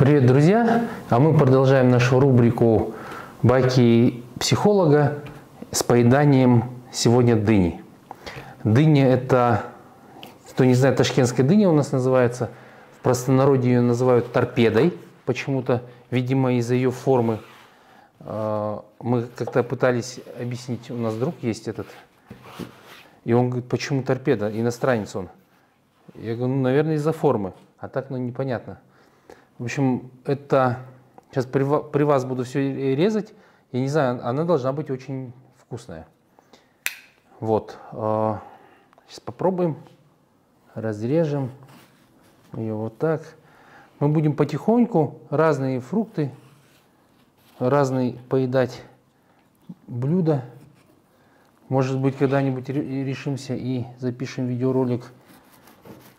Привет, друзья! А мы продолжаем нашу рубрику «Байки психолога» с поеданием сегодня дыни. Дыня – это, кто не знает, ташкентская дыня у нас называется. В простонародье ее называют торпедой почему-то, видимо, из-за ее формы. А, мы как-то пытались объяснить, у нас друг есть этот, и он говорит, почему торпеда, иностранец он. Я говорю, ну, наверное, из-за формы, а так, ну, непонятно. В общем, это, сейчас при, при вас буду все резать, я не знаю, она должна быть очень вкусная. Вот, сейчас попробуем, разрежем ее вот так. Мы будем потихоньку разные фрукты, разные поедать блюда. Может быть, когда-нибудь решимся и запишем видеоролик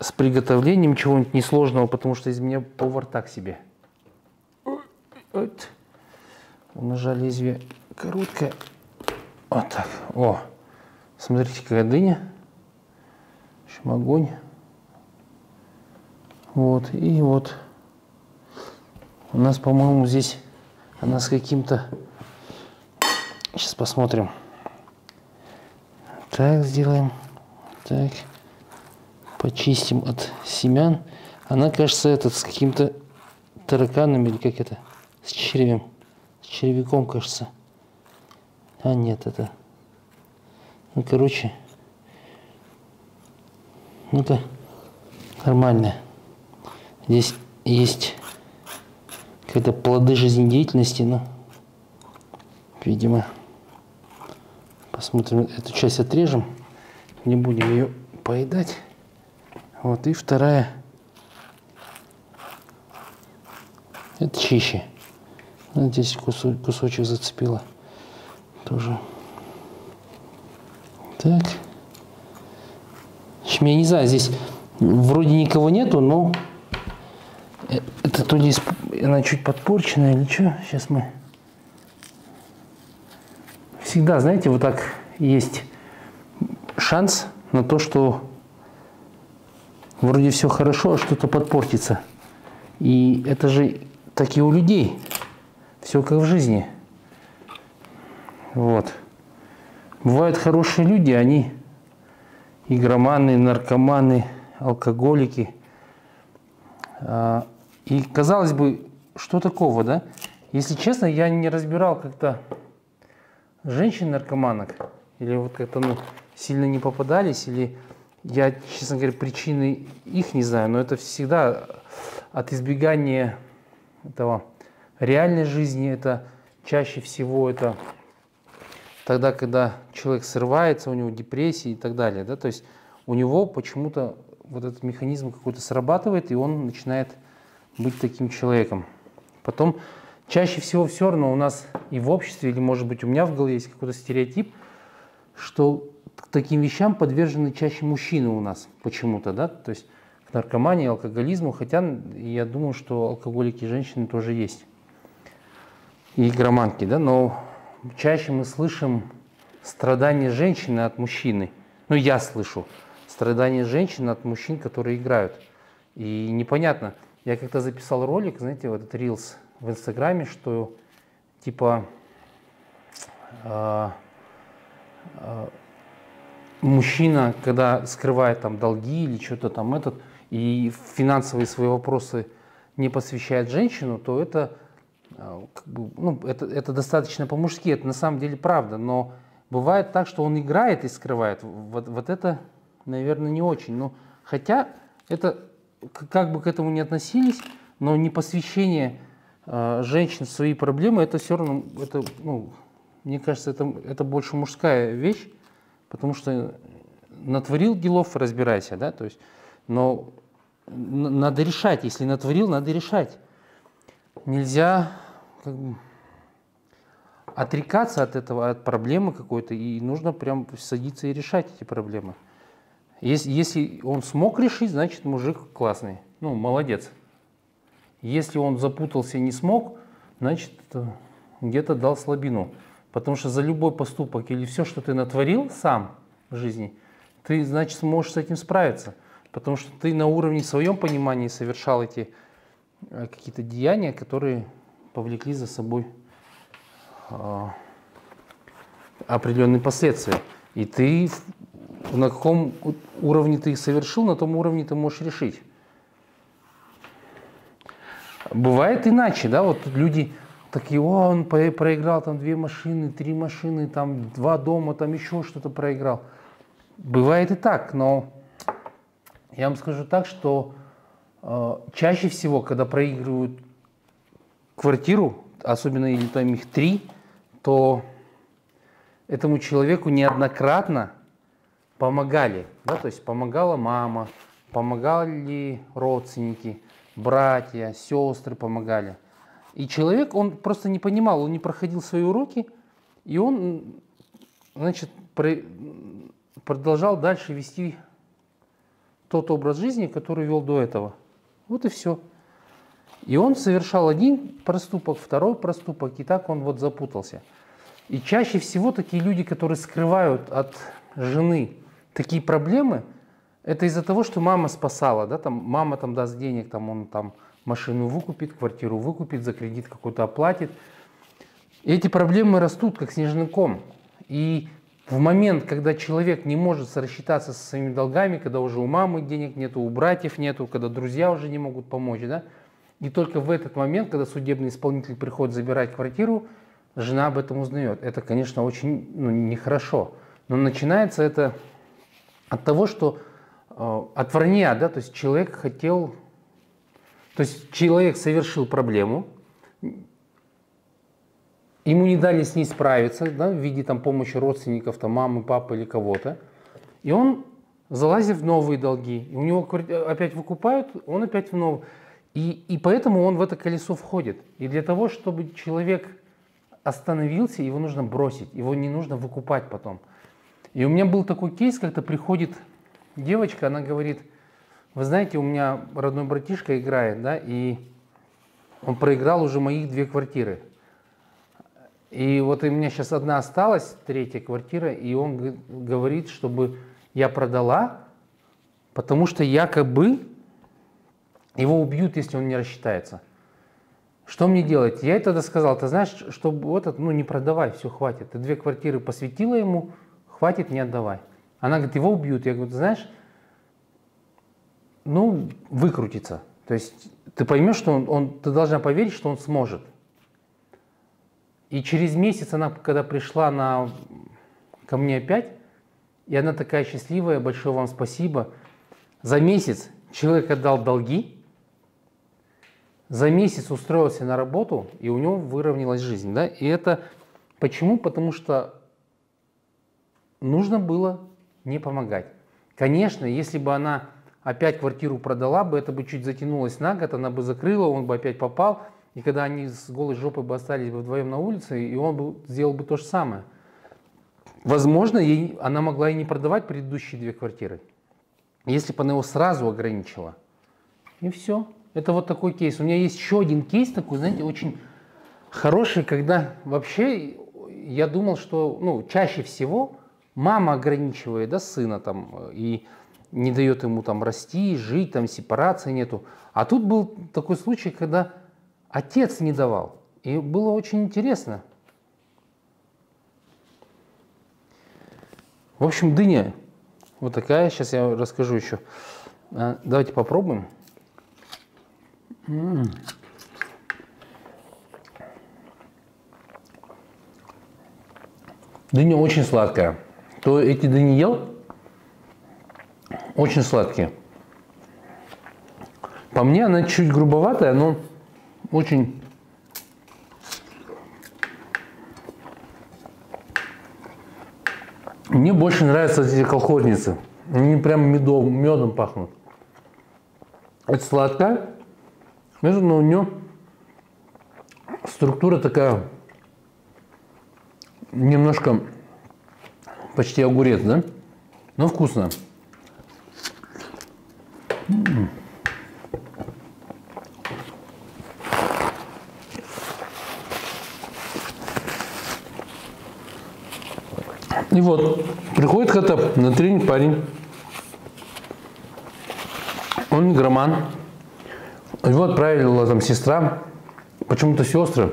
с приготовлением чего-нибудь несложного, потому что из меня повар так себе. Вот. У ножа лезвие короткое. Вот так. О, смотрите, какая дыня. Еще огонь. Вот, и вот. У нас, по-моему, здесь она с каким-то... Сейчас посмотрим. Так сделаем. Так. Почистим от семян. Она, кажется, этот с каким-то тараканом или как это? С червем. С червяком, кажется. А нет, это... Ну, короче... Ну-ка, нормальная. Здесь есть какие-то плоды жизнедеятельности, но, видимо, Посмотрим, эту часть отрежем. Не будем ее поедать. Вот, и вторая. Это чище. Вот здесь кусочек зацепила. Тоже. Так. В я не знаю, здесь вроде никого нету, но э, это то ли она чуть подпорченная или что. Сейчас мы всегда, знаете, вот так есть шанс на то, что вроде все хорошо, а что-то подпортится. И это же так и у людей. Все как в жизни. Вот. Бывают хорошие люди, они игроманы, наркоманы, алкоголики. А, и казалось бы, что такого, да? Если честно, я не разбирал как-то женщин-наркоманок, или вот как-то ну, сильно не попадались, или я, честно говоря, причины их не знаю, но это всегда от избегания этого реальной жизни, это чаще всего это тогда, когда человек срывается, у него депрессия и так далее, да, то есть у него почему-то вот этот механизм какой-то срабатывает, и он начинает быть таким человеком. Потом Чаще всего все равно у нас и в обществе, или может быть у меня в голове есть какой-то стереотип, что к таким вещам подвержены чаще мужчины у нас почему-то, да, то есть к наркомании, алкоголизму, хотя я думаю, что алкоголики женщины тоже есть, и громанки, да, но чаще мы слышим страдания женщины от мужчины, ну я слышу страдания женщины от мужчин, которые играют, и непонятно, я как-то записал ролик, знаете, вот этот Reels, в Инстаграме, что типа э, мужчина, когда скрывает там долги или что-то там этот, и финансовые свои вопросы не посвящает женщину, то это, э, как бы, ну, это, это достаточно по-мужски, это на самом деле правда, но бывает так, что он играет и скрывает. Вот, вот это, наверное, не очень. Но, хотя это, как бы к этому ни относились, но не посвящение а, женщин свои проблемы, это все равно, это, ну, мне кажется, это, это больше мужская вещь, потому что натворил делов, разбирайся, да, то есть, но надо решать, если натворил, надо решать. Нельзя как бы, отрекаться от этого, от проблемы какой-то, и нужно прям садиться и решать эти проблемы. Если, если он смог решить, значит мужик классный, ну, молодец. Если он запутался и не смог, значит, где-то дал слабину. Потому что за любой поступок или все, что ты натворил сам в жизни, ты, значит, сможешь с этим справиться. Потому что ты на уровне своем понимании совершал эти э, какие-то деяния, которые повлекли за собой э, определенные последствия. И ты на каком уровне ты их совершил, на том уровне ты можешь решить. Бывает иначе, да, вот люди такие, о, он проиграл там две машины, три машины, там два дома, там еще что-то проиграл. Бывает и так, но я вам скажу так, что э, чаще всего, когда проигрывают квартиру, особенно или там их три, то этому человеку неоднократно помогали, да, то есть помогала мама, помогали родственники, братья, сестры помогали. И человек, он просто не понимал, он не проходил свои уроки, и он, значит, продолжал дальше вести тот образ жизни, который вел до этого. Вот и все. И он совершал один проступок, второй проступок, и так он вот запутался. И чаще всего такие люди, которые скрывают от жены такие проблемы, это из-за того, что мама спасала, да, там мама там даст денег, там он там машину выкупит, квартиру выкупит, за кредит какой-то оплатит. И эти проблемы растут, как снежный ком. И в момент, когда человек не может рассчитаться со своими долгами, когда уже у мамы денег нету, у братьев нету, когда друзья уже не могут помочь, да, и только в этот момент, когда судебный исполнитель приходит забирать квартиру, жена об этом узнает. Это, конечно, очень ну, нехорошо. Но начинается это от того, что э, от вранья, да, то есть человек хотел то есть человек совершил проблему, ему не дали с ней справиться, да, в виде там, помощи родственников, там, мамы, папы или кого-то, и он залазит в новые долги, и у него опять выкупают, он опять в новые. И, и поэтому он в это колесо входит. И для того, чтобы человек остановился, его нужно бросить, его не нужно выкупать потом. И у меня был такой кейс, когда приходит девочка, она говорит – вы знаете, у меня родной братишка играет, да, и он проиграл уже моих две квартиры. И вот у меня сейчас одна осталась, третья квартира, и он говорит, чтобы я продала, потому что якобы его убьют, если он не рассчитается. Что мне делать? Я ей тогда сказал, ты знаешь, чтобы вот это, ну не продавай, все, хватит. Ты две квартиры посвятила ему, хватит, не отдавай. Она говорит, его убьют. Я говорю, ты знаешь, ну, выкрутиться. То есть ты поймешь, что он, он, ты должна поверить, что он сможет. И через месяц она, когда пришла на, ко мне опять, и она такая счастливая, большое вам спасибо. За месяц человек отдал долги, за месяц устроился на работу, и у него выровнялась жизнь. Да? И это почему? Потому что нужно было не помогать. Конечно, если бы она опять квартиру продала бы, это бы чуть затянулось на год, она бы закрыла, он бы опять попал, и когда они с голой жопой бы остались бы вдвоем на улице, и он бы сделал бы то же самое. Возможно, ей, она могла и не продавать предыдущие две квартиры, если бы она его сразу ограничила. И все. Это вот такой кейс. У меня есть еще один кейс такой, знаете, очень хороший, когда вообще я думал, что ну, чаще всего мама ограничивает да, сына там, и не дает ему там расти, жить, там сепарации нету. А тут был такой случай, когда отец не давал. И было очень интересно. В общем, дыня вот такая. Сейчас я расскажу еще. А, давайте попробуем. Дыня очень сладкая. Кто эти дыни ел, очень сладкие. По мне она чуть грубоватая, но очень Мне больше нравятся эти колхозницы. Они прям медом, медом пахнут. Это сладкая, но у нее структура такая немножко почти огурец, да? Но вкусно. И вот, приходит как-то на тренинг парень, он игроман, Его отправила там сестра, почему-то сестры.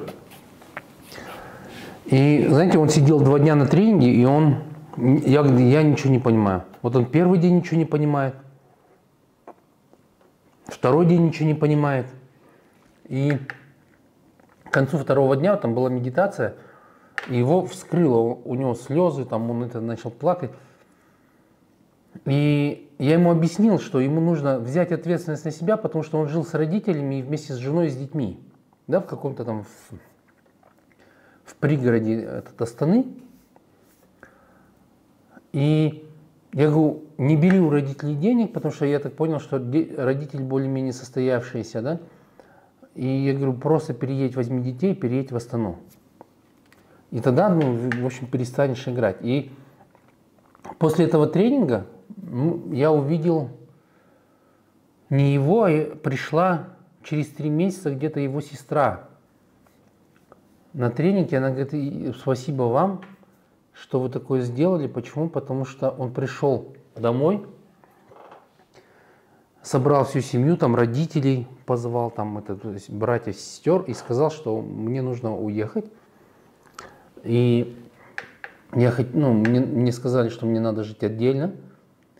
И, знаете, он сидел два дня на тренинге, и он, я, я ничего не понимаю. Вот он первый день ничего не понимает, второй день ничего не понимает. И к концу второго дня там была медитация, и его вскрыло, у него слезы, там он это начал плакать. И я ему объяснил, что ему нужно взять ответственность на себя, потому что он жил с родителями и вместе с женой и с детьми, да, в каком-то там в, в пригороде этот Астаны. И я говорю, не бери у родителей денег, потому что я так понял, что родители более-менее состоявшиеся, да. И я говорю, просто переедь, возьми детей, переедь в Астану. И тогда, ну, в общем, перестанешь играть. И после этого тренинга ну, я увидел не его, а пришла через три месяца где-то его сестра на тренинге. Она говорит, спасибо вам, что вы такое сделали. Почему? Потому что он пришел домой, собрал всю семью, там родителей позвал, там это, то есть братьев, сестер, и сказал, что мне нужно уехать. И я, ну, мне, мне сказали, что мне надо жить отдельно.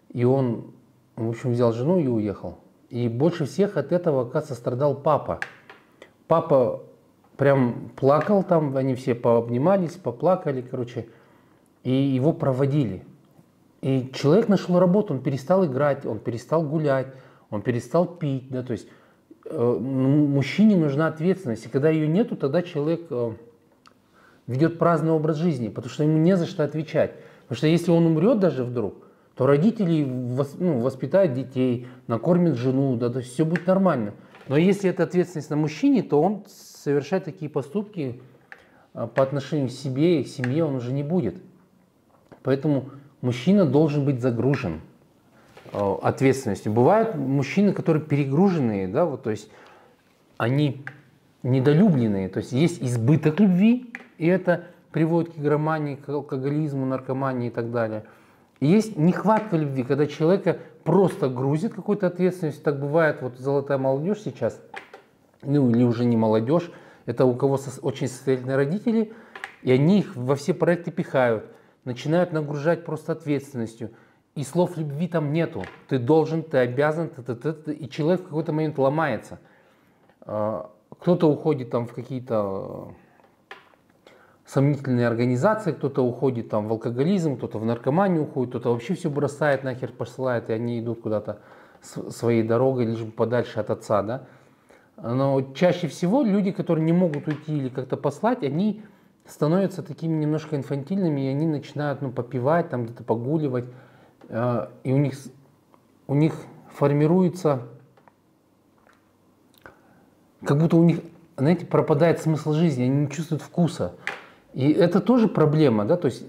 И он, в общем, взял жену и уехал. И больше всех от этого, оказывается, страдал папа. Папа прям плакал там, они все пообнимались, поплакали, короче, и его проводили. И человек нашел работу, он перестал играть, он перестал гулять, он перестал пить, да, то есть э, мужчине нужна ответственность, и когда ее нету, тогда человек э, ведет праздный образ жизни, потому что ему не за что отвечать. Потому что если он умрет даже вдруг, то родители ну, воспитают детей, накормят жену, да, то есть все будет нормально. Но если это ответственность на мужчине, то он совершать такие поступки э, по отношению к себе и к семье он уже не будет. Поэтому мужчина должен быть загружен э, ответственностью. Бывают мужчины, которые перегруженные, да, вот, то есть они недолюбленные, то есть есть избыток любви, и это приводит к игромании, к алкоголизму, наркомании и так далее. Есть нехватка любви, когда человека просто грузит какой-то ответственностью. Так бывает, вот золотая молодежь сейчас, ну или уже не молодежь, это у кого очень состоятельные родители, и они их во все проекты пихают – начинают нагружать просто ответственностью. И слов любви там нету. Ты должен, ты обязан, ты, ты, ты, ты. и человек в какой-то момент ломается. А, кто-то уходит там в какие-то сомнительные организации, кто-то уходит там в алкоголизм, кто-то в наркоманию уходит, кто-то вообще все бросает, нахер посылает, и они идут куда-то своей дорогой, лишь бы подальше от отца, да. Но чаще всего люди, которые не могут уйти или как-то послать, они становятся такими немножко инфантильными, и они начинают ну, попивать, там где-то погуливать, э, и у них, у них формируется, как будто у них, знаете, пропадает смысл жизни, они не чувствуют вкуса. И это тоже проблема, да, то есть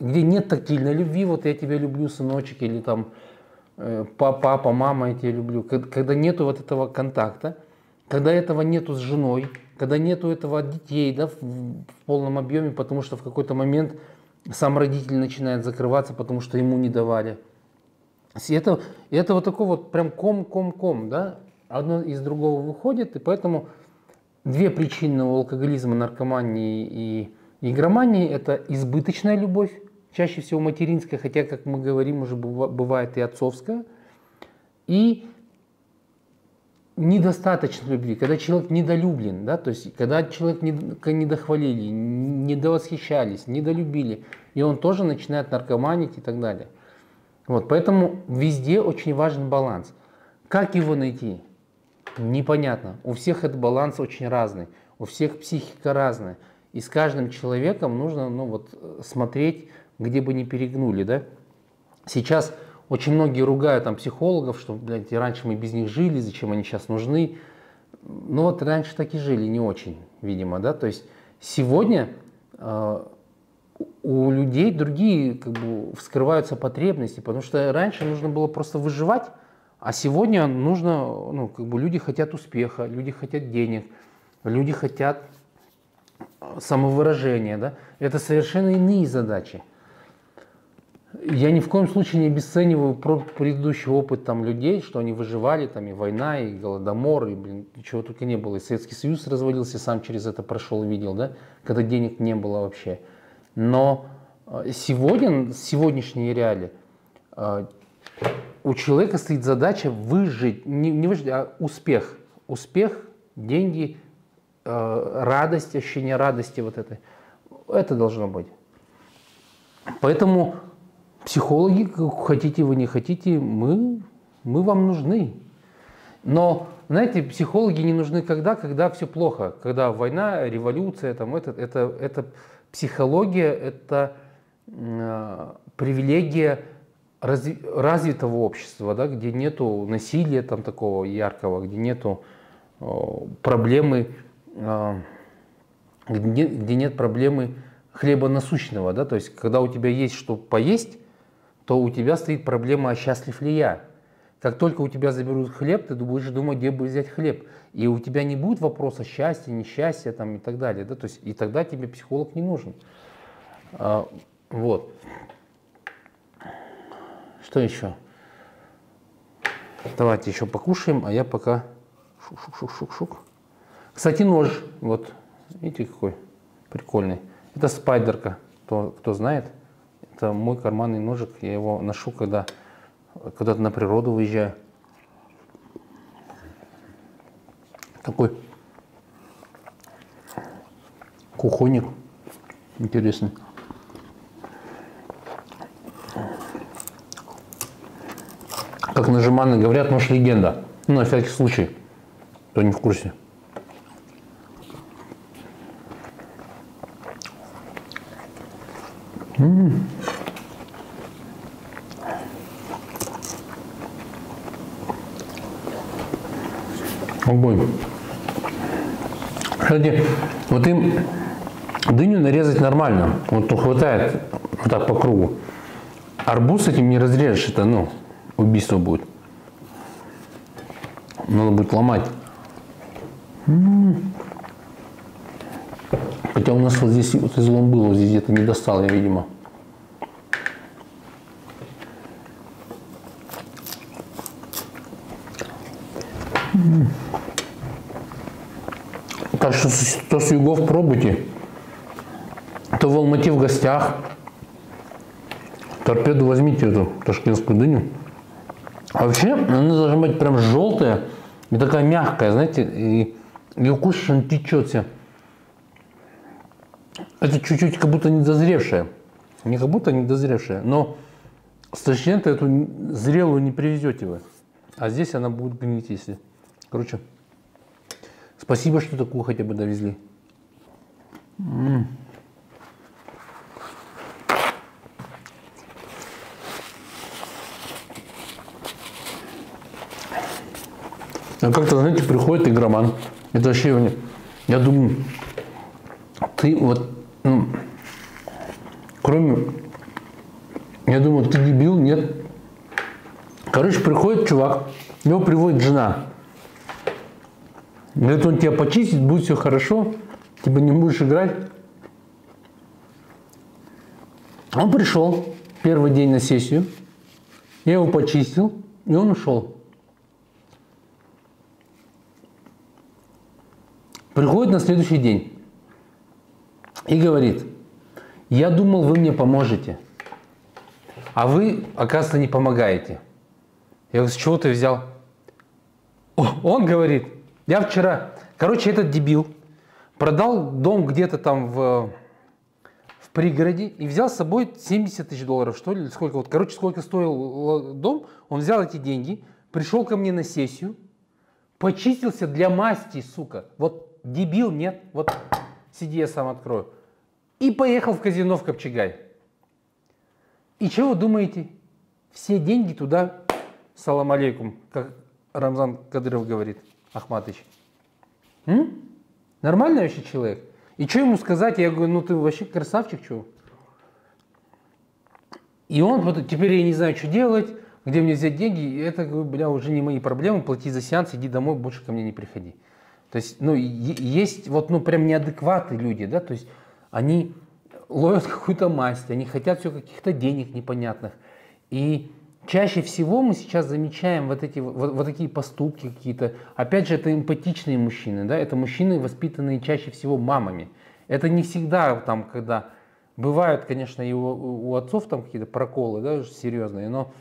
где нет тактильной любви, вот я тебя люблю, сыночек, или там э, папа, мама, я тебя люблю, когда нету вот этого контакта, когда этого нету с женой, когда нету этого от детей да, в, в полном объеме, потому что в какой-то момент сам родитель начинает закрываться, потому что ему не давали. Это, это вот такой вот прям ком-ком-ком, да, одно из другого выходит, и поэтому две причины у алкоголизма, наркомании и игромании – это избыточная любовь, чаще всего материнская, хотя, как мы говорим, уже бывает и отцовская, и недостаточно любви, когда человек недолюблен, да, то есть когда человек не, недохвалили, недовосхищались, недолюбили, и он тоже начинает наркоманить и так далее. Вот, поэтому везде очень важен баланс. Как его найти? Непонятно. У всех этот баланс очень разный, у всех психика разная. И с каждым человеком нужно ну, вот, смотреть, где бы не перегнули. Да? Сейчас очень многие ругают там психологов, что, блядь, раньше мы без них жили, зачем они сейчас нужны. Ну вот раньше так и жили, не очень, видимо, да. То есть сегодня э, у людей другие как бы вскрываются потребности, потому что раньше нужно было просто выживать, а сегодня нужно, ну, как бы люди хотят успеха, люди хотят денег, люди хотят самовыражения, да. Это совершенно иные задачи. Я ни в коем случае не обесцениваю предыдущий опыт там людей, что они выживали, там и война, и голодомор, и блин, чего только не было. И Советский Союз развалился, сам через это прошел и видел, да, когда денег не было вообще. Но э, сегодня, сегодняшние реалии, э, у человека стоит задача выжить, не, не выжить, а успех. Успех, деньги, э, радость, ощущение радости вот этой. Это должно быть. Поэтому психологи, хотите вы не хотите, мы, мы вам нужны. Но, знаете, психологи не нужны когда? Когда все плохо. Когда война, революция, там, это, это, это психология, это э, привилегия разви, развитого общества, да, где нету насилия там такого яркого, где нету э, проблемы, э, где, где нет проблемы хлеба насущного, да, то есть когда у тебя есть что поесть, то у тебя стоит проблема, а счастлив ли я? Как только у тебя заберут хлеб, ты будешь думать, где бы взять хлеб. И у тебя не будет вопроса счастья, несчастья там, и так далее. Да? То есть, и тогда тебе психолог не нужен. А, вот. Что еще? Давайте еще покушаем, а я пока шук-шук-шук-шук-шук. Кстати, нож. Вот. Видите, какой прикольный. Это спайдерка, кто, кто знает. Это мой карманный ножик. Я его ношу, когда куда-то на природу выезжаю. Такой кухонник интересный. Как нажиманы говорят, нож легенда. Ну, на всякий случай, кто не в курсе. М-м. Огонь. Кстати, вот им дыню нарезать нормально. Вот ну, хватает вот так по кругу. Арбуз этим не разрежешь, это ну, убийство будет. Надо будет ломать. Хотя у нас вот здесь вот излом был, вот здесь где-то не достал я, видимо. Что то с югов пробуйте. То в Алмате в гостях. Торпеду возьмите эту ташкентскую дыню. А вообще она должна быть прям желтая и такая мягкая, знаете, и ее кушаешь, она течет вся. Это чуть-чуть как будто недозревшая. Не как будто недозревшая, но с Ташкента эту зрелую не привезете вы. А здесь она будет гнить, если. Короче, спасибо, что такую хотя бы довезли. М-м. А как-то, знаете, приходит игроман. Это вообще, я думаю, ты вот, ну, кроме, я думаю, ты дебил, нет. Короче, приходит чувак, его приводит жена. Говорит, он тебя почистит, будет все хорошо, типа не будешь играть. Он пришел первый день на сессию, я его почистил, и он ушел. Приходит на следующий день и говорит, я думал, вы мне поможете, а вы, оказывается, не помогаете. Я говорю, с чего ты взял? Он говорит, я вчера, короче, этот дебил продал дом где-то там в, в пригороде и взял с собой 70 тысяч долларов, что ли, сколько, вот, короче, сколько стоил дом, он взял эти деньги, пришел ко мне на сессию, почистился для масти, сука, вот дебил, нет, вот сиди, я сам открою. И поехал в казино в Копчегай. И чего вы думаете? Все деньги туда, салам алейкум, как Рамзан Кадыров говорит, Ахматыч. М? Нормальный вообще человек? И что ему сказать? Я говорю, ну ты вообще красавчик, что? И он вот теперь я не знаю, что делать, где мне взять деньги. И это, бля, уже не мои проблемы. Плати за сеанс, иди домой, больше ко мне не приходи. То есть, ну, есть вот, ну, прям неадекваты люди, да, то есть они ловят какую-то масть, они хотят все каких-то денег непонятных. И чаще всего мы сейчас замечаем вот, эти, вот, вот такие поступки какие-то. Опять же, это эмпатичные мужчины, да, это мужчины, воспитанные чаще всего мамами. Это не всегда там, когда бывают, конечно, и у, у отцов там какие-то проколы, да, серьезные, но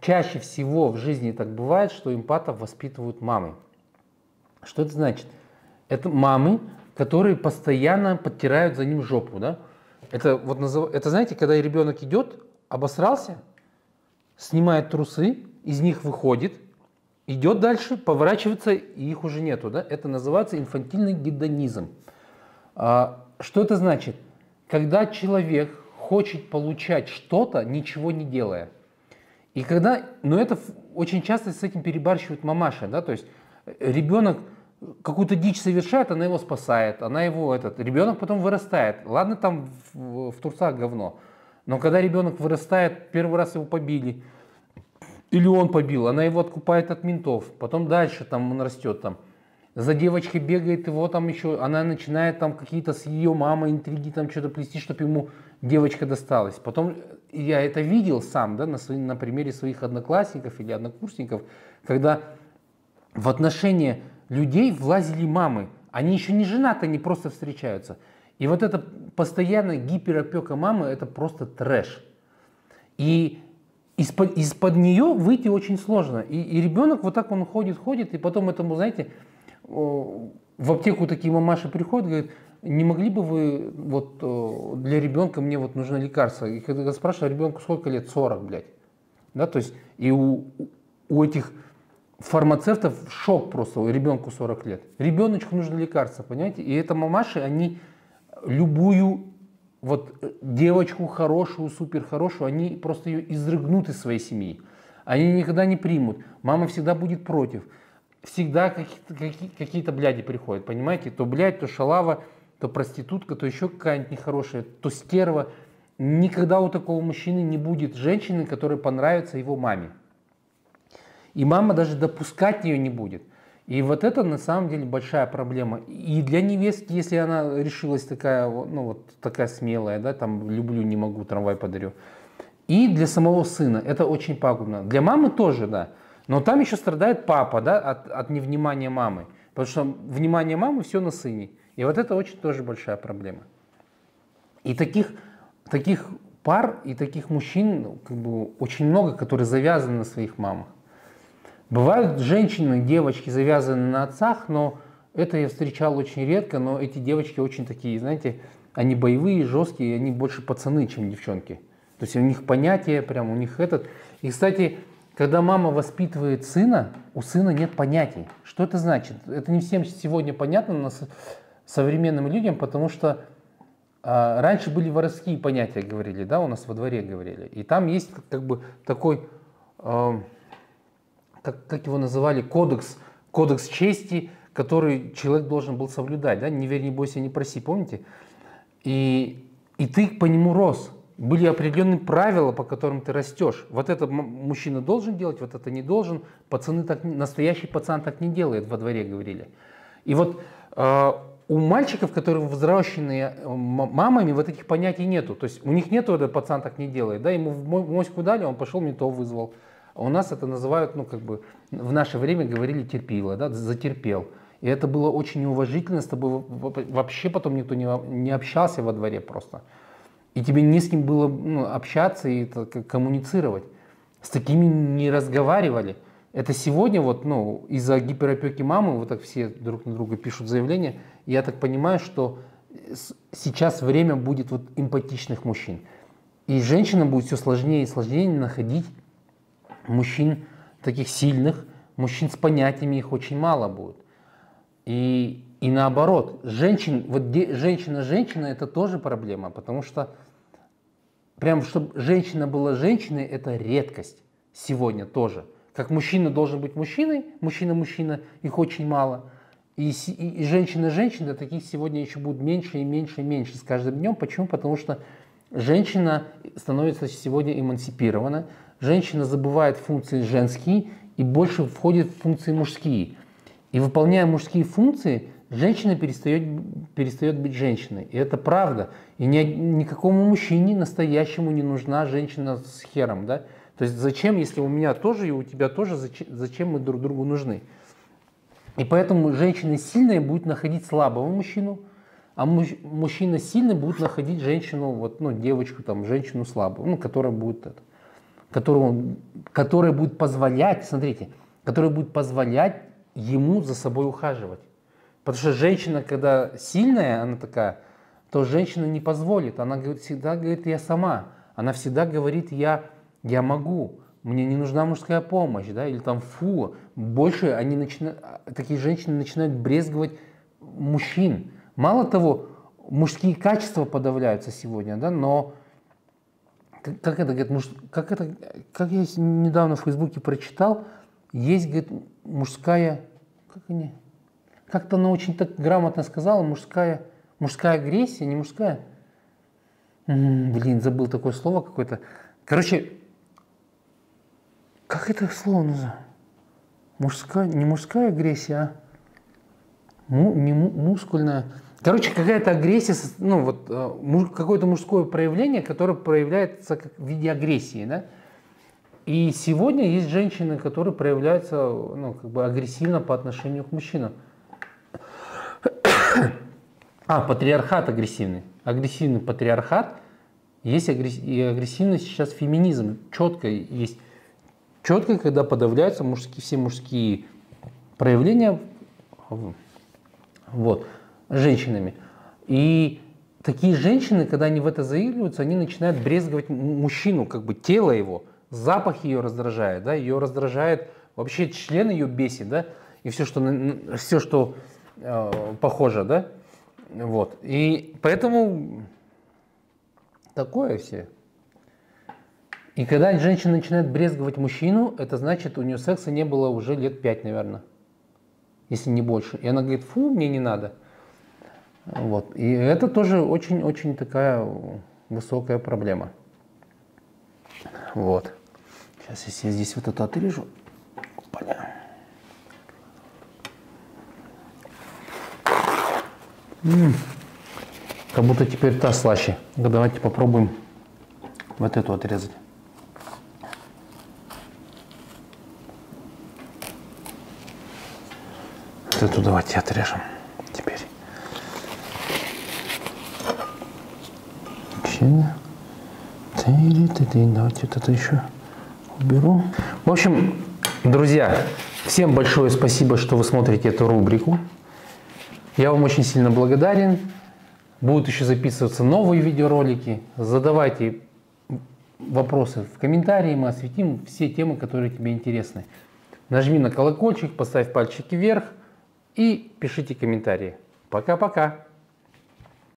чаще всего в жизни так бывает, что эмпатов воспитывают мамы. Что это значит? Это мамы, которые постоянно подтирают за ним жопу, да? Это вот это знаете, когда ребенок идет, обосрался, снимает трусы, из них выходит, идет дальше, поворачивается, и их уже нету, да? Это называется инфантильный гедонизм. А, что это значит? Когда человек хочет получать что-то, ничего не делая. И когда, но это очень часто с этим перебарщивают мамаша, да, то есть э, ребенок какую-то дичь совершает, она его спасает, она его этот, ребенок потом вырастает. Ладно, там в, в Турцах говно, но когда ребенок вырастает, первый раз его побили, или он побил, она его откупает от ментов, потом дальше там он растет там, за девочкой бегает его там еще, она начинает там какие-то с ее мамой интриги там что-то плести, чтобы ему девочка досталась. Потом я это видел сам, да, на, свои, на примере своих одноклассников или однокурсников, когда в отношения людей влазили мамы. Они еще не женаты, они просто встречаются. И вот это постоянная гиперопека мамы, это просто трэш. И из-под, из-под нее выйти очень сложно. И, и ребенок вот так он ходит, ходит, и потом этому, знаете, в аптеку такие мамаши приходят, говорят, не могли бы вы, вот для ребенка мне вот нужно лекарство. И когда я спрашиваю, а ребенку сколько лет? 40, блядь. Да, то есть и у, у этих фармацевтов шок просто, ребенку 40 лет. Ребеночку нужно лекарство, понимаете? И это мамаши, они любую вот девочку хорошую, супер хорошую, они просто ее изрыгнут из своей семьи. Они никогда не примут. Мама всегда будет против. Всегда какие-то какие, какие бляди приходят, понимаете? То блядь, то шалава, то проститутка, то еще какая-нибудь нехорошая, то стерва. Никогда у такого мужчины не будет женщины, которая понравится его маме. И мама даже допускать ее не будет. И вот это на самом деле большая проблема. И для невестки, если она решилась такая, ну вот такая смелая, да, там люблю, не могу, трамвай подарю. И для самого сына это очень пагубно. Для мамы тоже, да. Но там еще страдает папа, да, от, от невнимания мамы. Потому что внимание мамы все на сыне. И вот это очень тоже большая проблема. И таких, таких пар и таких мужчин ну, как бы, очень много, которые завязаны на своих мамах. Бывают женщины, девочки завязаны на отцах, но это я встречал очень редко, но эти девочки очень такие, знаете, они боевые, жесткие, они больше пацаны, чем девчонки. То есть у них понятие, прям у них этот. И, кстати, когда мама воспитывает сына, у сына нет понятий. Что это значит? Это не всем сегодня понятно но современным людям, потому что а, раньше были воровские понятия, говорили, да, у нас во дворе говорили. И там есть как бы такой... А, как, как его называли, кодекс, кодекс чести, который человек должен был соблюдать. Да? Не верь, не бойся, не проси, помните? И, и ты по нему рос. Были определенные правила, по которым ты растешь. Вот это мужчина должен делать, вот это не должен. Пацаны так, настоящий пацан так не делает, во дворе говорили. И вот э, у мальчиков, которые взращены э, мамами, вот этих понятий нету. То есть у них нету, этот пацан так не делает. Да, ему в моську дали, он пошел, ментов вызвал. А у нас это называют, ну, как бы, в наше время говорили терпило, да, затерпел. И это было очень неуважительно, с тобой вообще потом никто не, не общался во дворе просто. И тебе не с кем было ну, общаться и это, коммуницировать. С такими не разговаривали. Это сегодня вот, ну, из-за гиперопеки мамы вот так все друг на друга пишут заявления. Я так понимаю, что сейчас время будет вот эмпатичных мужчин. И женщинам будет все сложнее и сложнее находить мужчин таких сильных, мужчин с понятиями их очень мало будет. И, и наоборот, женщин, вот женщина-женщина это тоже проблема, потому что прям чтобы женщина была женщиной, это редкость сегодня тоже. Как мужчина должен быть мужчиной, мужчина-мужчина, их очень мало. И, и, и женщина-женщина, таких сегодня еще будет меньше и меньше и меньше с каждым днем. Почему? Потому что женщина становится сегодня эмансипирована, женщина забывает функции женские и больше входит в функции мужские. И выполняя мужские функции, женщина перестает, перестает быть женщиной. И это правда. И ни, никакому мужчине настоящему не нужна женщина с хером. Да? То есть зачем, если у меня тоже и у тебя тоже, зачем, зачем мы друг другу нужны? И поэтому женщина сильная будет находить слабого мужчину, а мужчина сильный будет находить женщину, вот, ну, девочку, там, женщину слабую, ну, которая будет это, которую которая будет позволять, смотрите, которая будет позволять ему за собой ухаживать. Потому что женщина, когда сильная, она такая, то женщина не позволит. Она говорит, всегда говорит, я сама. Она всегда говорит, я, я могу. Мне не нужна мужская помощь, да, или там фу. Больше они начинают, такие женщины начинают брезговать мужчин. Мало того, мужские качества подавляются сегодня, да, но как, это, говорит, муж, как это, как я недавно в Фейсбуке прочитал, есть, говорит, мужская, как они, как-то она очень так грамотно сказала, мужская, мужская агрессия, не мужская. М-м, блин, забыл такое слово какое-то. Короче, как это слово называется? Мужская, не мужская агрессия, а му, не му, мускульная. Короче, какая-то агрессия, ну вот э, какое-то мужское проявление, которое проявляется как в виде агрессии, да? И сегодня есть женщины, которые проявляются ну, как бы агрессивно по отношению к мужчинам. А, патриархат агрессивный. Агрессивный патриархат. Есть агрессивный сейчас феминизм. Четко есть. Четко, когда подавляются мужские, все мужские проявления вот, женщинами. И такие женщины, когда они в это заигрываются, они начинают брезговать мужчину, как бы тело его – запах ее раздражает, да, ее раздражает, вообще член ее бесит, да, и все, что, все, что э, похоже, да, вот. И поэтому такое все. И когда женщина начинает брезговать мужчину, это значит, у нее секса не было уже лет пять, наверное, если не больше. И она говорит, фу, мне не надо. Вот. И это тоже очень-очень такая высокая проблема. Вот. Сейчас, если я здесь вот это отрежу. М-м. Как будто теперь та слаще. Да, давайте попробуем вот эту отрезать. Вот эту давайте отрежем теперь. Давайте вот это еще уберу. В общем, друзья, всем большое спасибо, что вы смотрите эту рубрику. Я вам очень сильно благодарен. Будут еще записываться новые видеоролики. Задавайте вопросы в комментарии, мы осветим все темы, которые тебе интересны. Нажми на колокольчик, поставь пальчики вверх и пишите комментарии. Пока-пока.